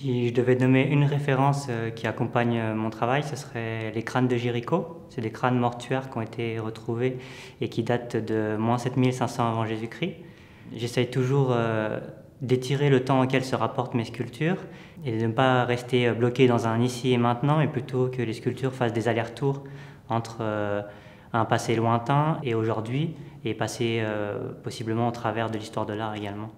Si je devais nommer une référence euh, qui accompagne euh, mon travail, ce serait les crânes de Jéricho. C'est des crânes mortuaires qui ont été retrouvés et qui datent de moins 7500 avant Jésus-Christ. J'essaye toujours euh, d'étirer le temps auquel se rapportent mes sculptures et de ne pas rester bloqué dans un ici et maintenant, mais plutôt que les sculptures fassent des allers-retours entre un passé lointain et aujourd'hui, et passer possiblement au travers de l'histoire de l'art également.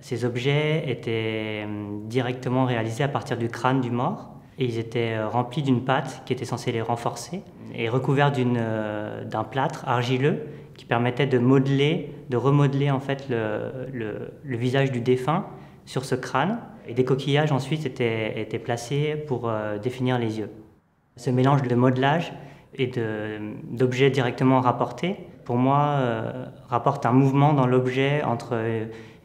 Ces objets étaient hum, directement réalisés à partir du crâne du mort et ils étaient euh, remplis d'une pâte qui était censée les renforcer et recouverts euh, d'un plâtre argileux qui permettait de modeler, de remodeler en fait le, visage du défunt sur ce crâne. Et des coquillages ensuite étaient, placés pour euh, définir les yeux. Ce mélange de modelage et d'objets directement rapportés, pour moi, rapporte un mouvement dans l'objet entre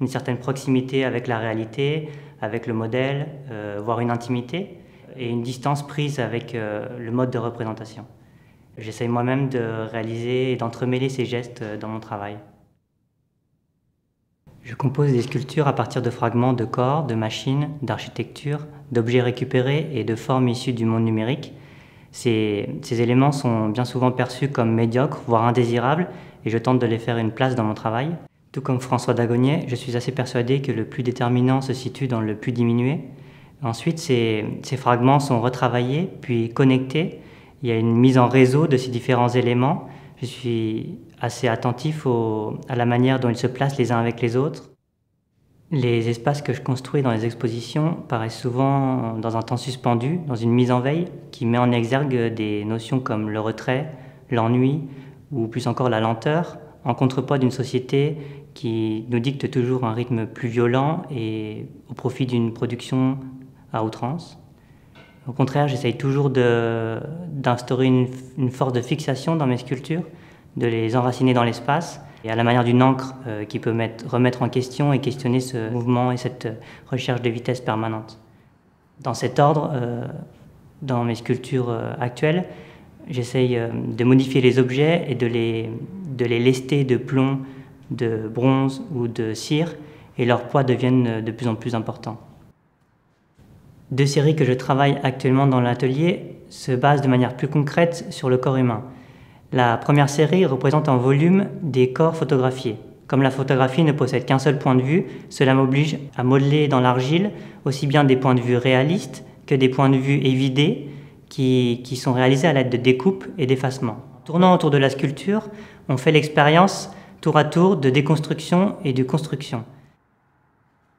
une certaine proximité avec la réalité, avec le modèle, euh, voire une intimité, et une distance prise avec euh, le mode de représentation. J'essaye moi-même de réaliser et d'entremêler ces gestes euh, dans mon travail. Je compose des sculptures à partir de fragments de corps, de machines, d'architecture, d'objets récupérés et de formes issues du monde numérique. Ces, ces, éléments sont bien souvent perçus comme médiocres, voire indésirables, et je tente de les faire une place dans mon travail. Tout comme François Dagonnier, je suis assez persuadé que le plus déterminant se situe dans le plus diminué. Ensuite, ces, fragments sont retravaillés, puis connectés. Il y a une mise en réseau de ces différents éléments. Je suis assez attentif à la manière dont ils se placent les uns avec les autres. Les espaces que je construis dans les expositions paraissent souvent dans un temps suspendu, dans une mise en veille qui met en exergue des notions comme le retrait, l'ennui ou plus encore la lenteur, en contrepoids d'une société qui nous dicte toujours un rythme plus violent et au profit d'une production à outrance. Au contraire, j'essaye toujours d'instaurer une, une, force de fixation dans mes sculptures, de les enraciner dans l'espace, et à la manière d'une encre euh, qui peut mettre, remettre en question et questionner ce mouvement et cette recherche de vitesse permanente. Dans cet ordre, euh, dans mes sculptures euh, actuelles, j'essaye de modifier les objets et de les, de les lester de plomb, de bronze ou de cire et leurs poids deviennent de plus en plus importants. Deux séries que je travaille actuellement dans l'atelier se basent de manière plus concrète sur le corps humain. La première série représente en volume des corps photographiés. Comme la photographie ne possède qu'un seul point de vue, cela m'oblige à modeler dans l'argile aussi bien des points de vue réalistes que des points de vue évidés qui, sont réalisés à l'aide de découpes et d'effacements. Tournant autour de la sculpture, on fait l'expérience tour à tour de déconstruction et de construction.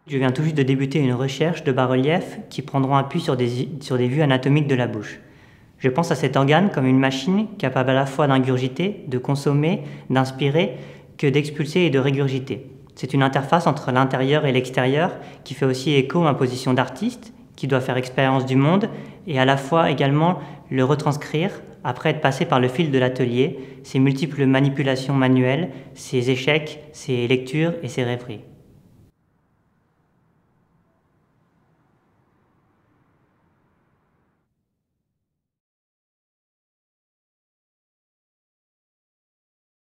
Je viens tout juste de débuter une recherche de bas-reliefs qui prendront appui sur des vues anatomiques de la bouche. Je pense à cet organe comme une machine capable à la fois d'ingurgiter, de consommer, d'inspirer, que d'expulser et de régurgiter. C'est une interface entre l'intérieur et l'extérieur qui fait aussi écho à ma position d'artiste, qui doit faire expérience du monde et à la fois également le retranscrire après être passé par le fil de l'atelier, ses multiples manipulations manuelles, ses échecs, ses lectures et ses rêveries.